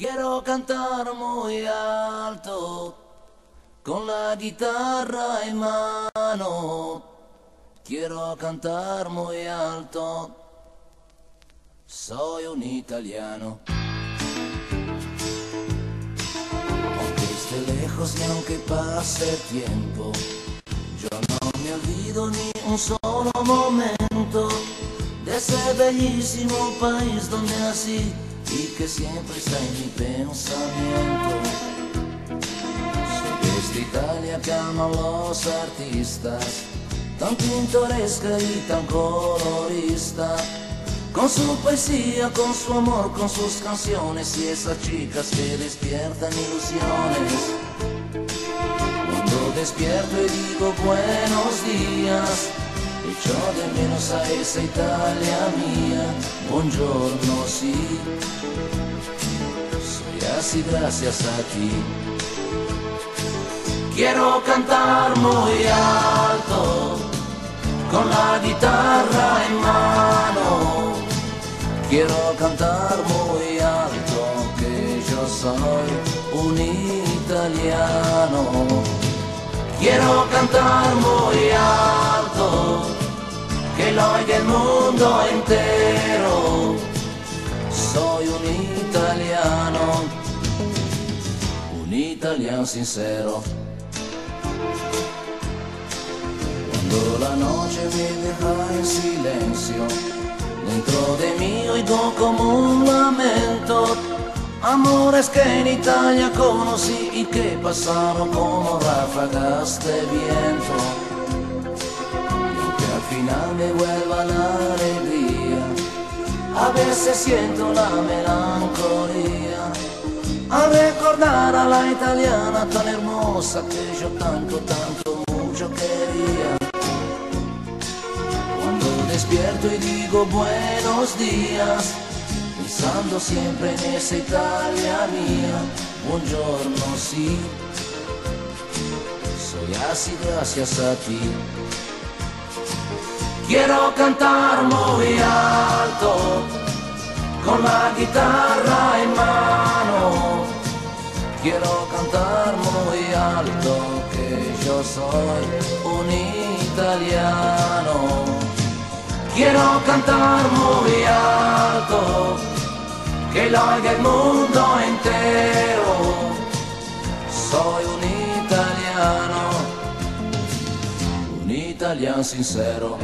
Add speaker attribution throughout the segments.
Speaker 1: Quiero cantar muy alto, con la guitarra en mano. Quiero cantar muy alto, soy un italiano. Aunque esté lejos y aunque pase tiempo, yo no me olvido ni un solo momento de ese bellísimo país donde nací y que siempre está en mi pensamiento. Soy de esta Italia que ama los artistas, tan pintoresca y tan colorista, con su poesía, con su amor, con sus canciones y esas chicas que despiertan ilusiones. Cuando despierto y digo buenos días, de menos a esa Italia mía, buongiorno sí. Soy así gracias a ti. Quiero cantar muy alto, con la guitarra en mano. Quiero cantar muy alto, que yo soy un italiano. Quiero cantar muy alto, mundo entero. Soy un italiano, un italiano sincero. Cuando la noche me deja en silencio, dentro de mí oigo como un lamento. Amores que en Italia conocí y que pasaron como ráfagas de viento. Y aunque al final me vuelva la alegría, a veces siento la melancolía. A recordar a la italiana tan hermosa que yo tanto, tanto, mucho quería. Cuando despierto y digo buenos días, pensando siempre en esa Italia mía, buongiorno sí, soy así gracias a ti. Quiero cantar muy alto, con la guitarra en mano. Quiero cantar muy alto, que yo soy un italiano. Quiero cantar muy alto, que lo oiga el mundo entero. Soy un italiano, un italiano sincero.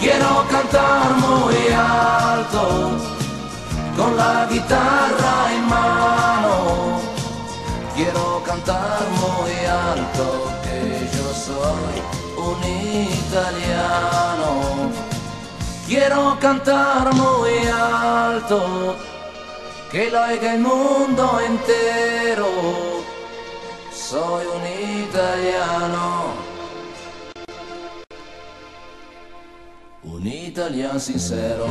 Speaker 1: Quiero cantar muy alto, con la guitarra en mano. Italiano. Quiero cantar muy alto, que lo oiga el mundo entero. Soy un italiano. un italiano sincero.